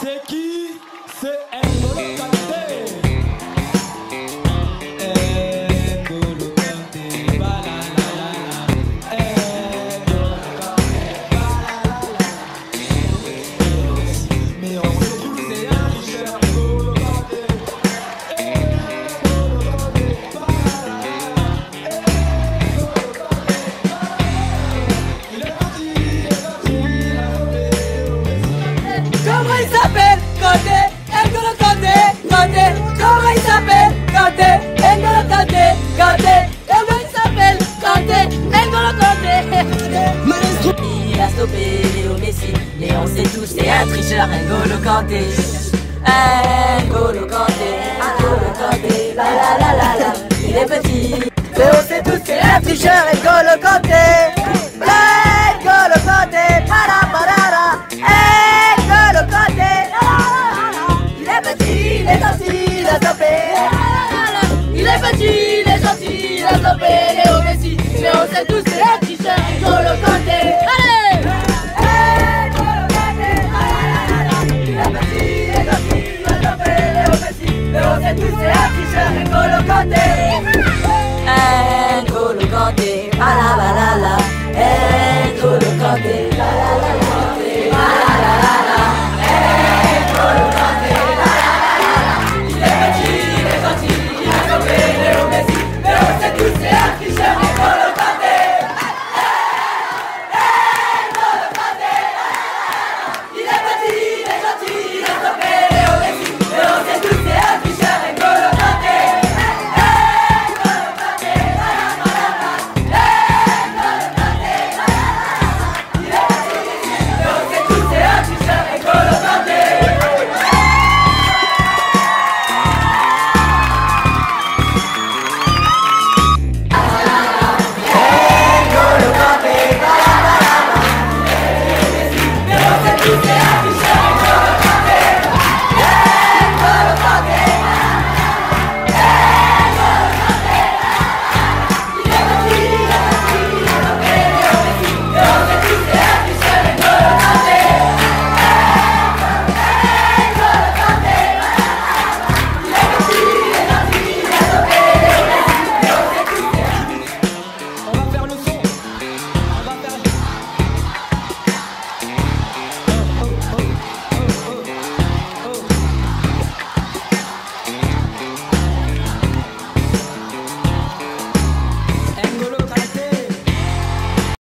C'est qui? C'est Et tous c'est un tricheur N'Golo Kanté N'Golo Kanté N'Golo Kanté La la la la la Il est petit. Et on sait tous c'est un tricheur N'Golo Kanté N'Golo Kanté Para para N'Golo Kanté Il est petit, il est gentil, il a stoppé Il est petit, il est gentil, il a stoppé Léo Messi Mais on sait tous palabra.